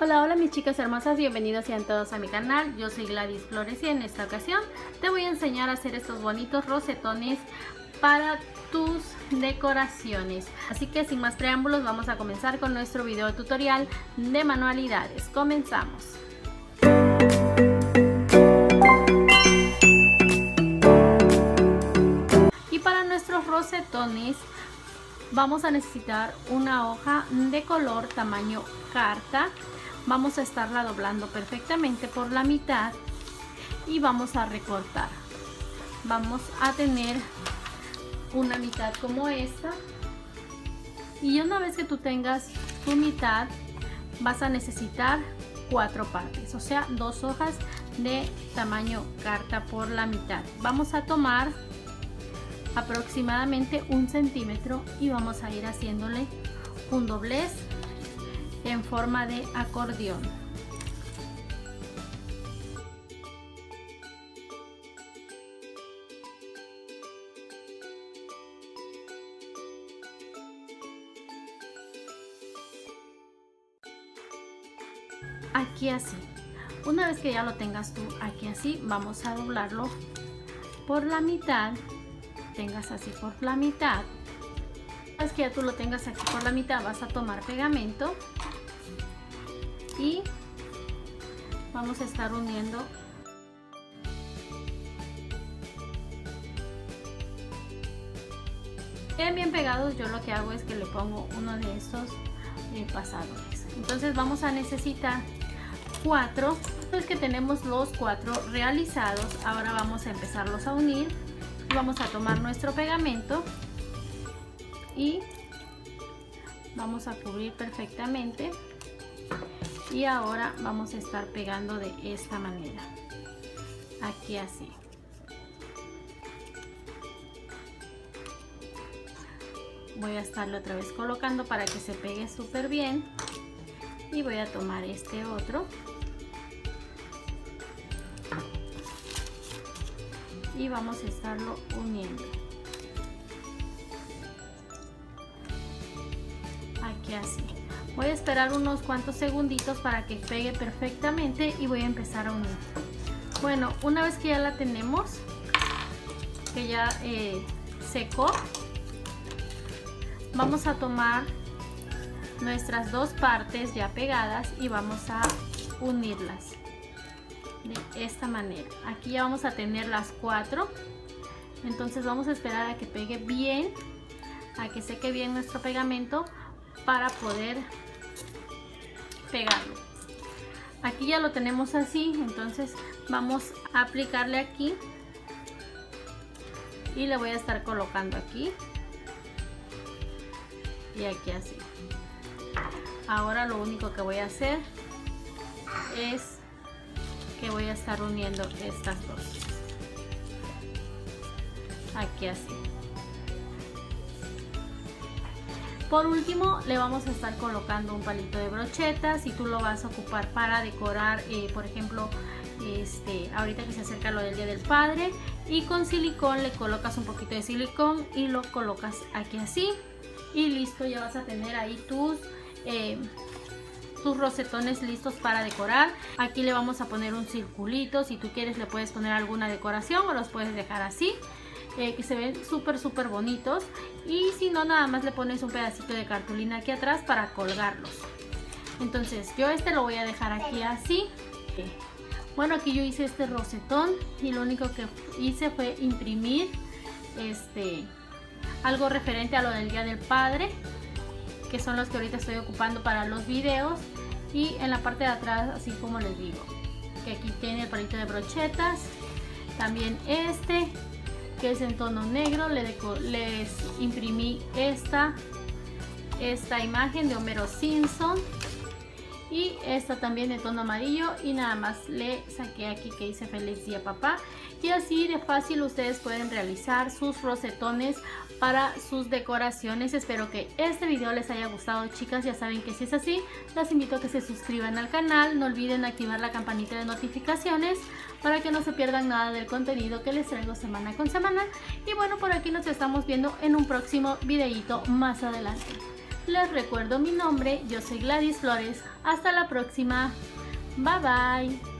Hola, hola mis chicas hermosas, bienvenidos sean todos a mi canal. Yo soy Gladys Flores y en esta ocasión te voy a enseñar a hacer estos bonitos rosetones para tus decoraciones. Así que sin más preámbulos vamos a comenzar con nuestro video tutorial de manualidades. Comenzamos. Y para nuestros rosetones vamos a necesitar una hoja de color tamaño carta vamos a estarla doblando perfectamente por la mitad y vamos a recortar. Vamos a tener una mitad como esta. Y una vez que tú tengas tu mitad vas a necesitar cuatro partes o sea dos hojas de tamaño carta por la mitad. Vamos a tomar aproximadamente un centímetro y vamos a ir haciéndole un doblez en forma de acordeón. Aquí así. Una vez que ya lo tengas tú aquí así, vamos a doblarlo por la mitad. Tengas así por la mitad. Vez que ya tú lo tengas aquí por la mitad, vas a tomar pegamento y vamos a estar uniendo. Bien bien pegados yo lo que hago es que le pongo uno de estos eh, pasadores. Entonces vamos a necesitar cuatro. Es que tenemos los cuatro realizados ahora vamos a empezarlos a unir. Vamos a tomar nuestro pegamento y vamos a cubrir perfectamente. Y ahora vamos a estar pegando de esta manera. Aquí así. Voy a estarlo otra vez colocando para que se pegue súper bien. Y voy a tomar este otro. Y vamos a estarlo uniendo así Voy a esperar unos cuantos segunditos para que pegue perfectamente y voy a empezar a unir. Bueno, una vez que ya la tenemos, que ya eh, secó, vamos a tomar nuestras dos partes ya pegadas y vamos a unirlas de esta manera. Aquí ya vamos a tener las cuatro, entonces vamos a esperar a que pegue bien, a que seque bien nuestro pegamento para poder pegarlo. Aquí ya lo tenemos así entonces vamos a aplicarle aquí. Y le voy a estar colocando aquí. Y aquí así. Ahora lo único que voy a hacer es que voy a estar uniendo estas dos. Aquí así Por último le vamos a estar colocando un palito de brochetas y tú lo vas a ocupar para decorar, eh, por ejemplo, este, ahorita que se acerca lo del Día del Padre y con silicón le colocas un poquito de silicón y lo colocas aquí así y listo, ya vas a tener ahí tus... Eh, tus rosetones listos para decorar. Aquí le vamos a poner un circulito si tú quieres le puedes poner alguna decoración o los puedes dejar así eh, que se ven súper súper bonitos. Y si no nada más le pones un pedacito de cartulina aquí atrás para colgarlos. Entonces yo este lo voy a dejar aquí así. Bueno aquí yo hice este rosetón y lo único que hice fue imprimir este algo referente a lo del día del padre que son los que ahorita estoy ocupando para los videos. Y en la parte de atrás así como les digo que aquí tiene el palito de brochetas también este que es en tono negro. les imprimí esta, esta imagen de Homero Simpson y esta también de tono amarillo. Y nada más le saqué aquí que dice feliz día papá. Y así de fácil ustedes pueden realizar sus rosetones para sus decoraciones. Espero que este video les haya gustado chicas. Ya saben que si es así las invito a que se suscriban al canal. No olviden activar la campanita de notificaciones para que no se pierdan nada del contenido que les traigo semana con semana. Y bueno por aquí nos estamos viendo en un próximo videito más adelante Les recuerdo mi nombre, yo soy Gladys Flores. Hasta la próxima. Bye bye.